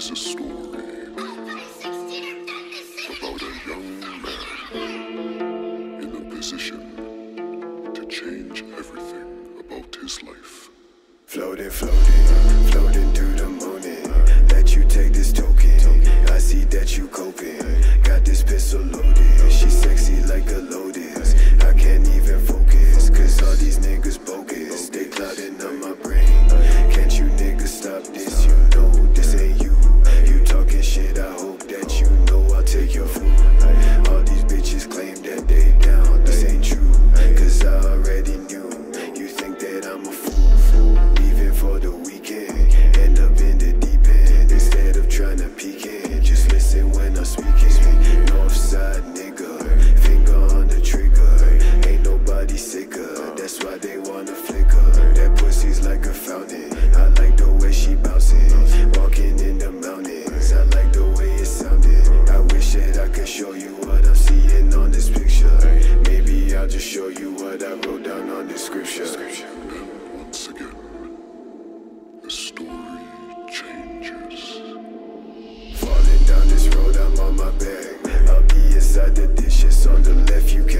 is a story about a young man in a position to change everything about his life. Floating, floating, take your food. All these bitches claim that they down. This ain't true. Cause I already knew. You think that I'm a fool. Leaving for the weekend. End up in the deep end. Instead of trying to peek in. Just listen when I'm speaking. Northside nigga. Finger on the trigger. Ain't nobody sicker. That's why they wanna flicker. That pussy's like a fountain. What I wrote down on this scripture. And once again, the story changes. Falling down this road, I'm on my back. I'll be inside the dishes on the left, you can